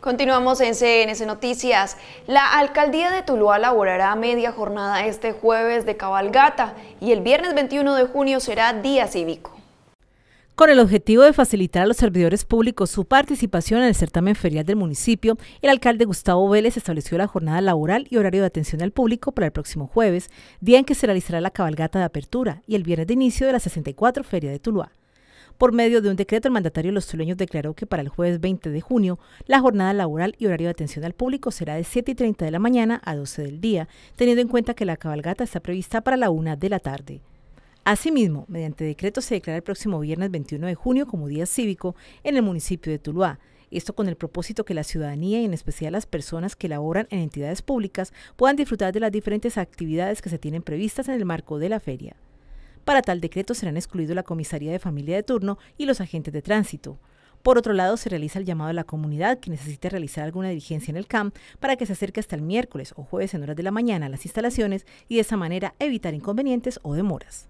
Continuamos en CNS Noticias. La alcaldía de Tuluá laborará media jornada este jueves de cabalgata y el viernes 21 de junio será día cívico. Con el objetivo de facilitar a los servidores públicos su participación en el certamen ferial del municipio, el alcalde Gustavo Vélez estableció la jornada laboral y horario de atención al público para el próximo jueves, día en que se realizará la cabalgata de apertura, y el viernes de inicio de la 64 Feria de Tuluá. Por medio de un decreto, el mandatario de los tulueños declaró que para el jueves 20 de junio la jornada laboral y horario de atención al público será de 7 y 30 de la mañana a 12 del día, teniendo en cuenta que la cabalgata está prevista para la 1 de la tarde. Asimismo, mediante decreto se declara el próximo viernes 21 de junio como día cívico en el municipio de Tuluá. Esto con el propósito que la ciudadanía y en especial las personas que laboran en entidades públicas puedan disfrutar de las diferentes actividades que se tienen previstas en el marco de la feria. Para tal decreto serán excluidos la comisaría de familia de turno y los agentes de tránsito. Por otro lado, se realiza el llamado a la comunidad que necesite realizar alguna diligencia en el CAM para que se acerque hasta el miércoles o jueves en horas de la mañana a las instalaciones y de esa manera evitar inconvenientes o demoras.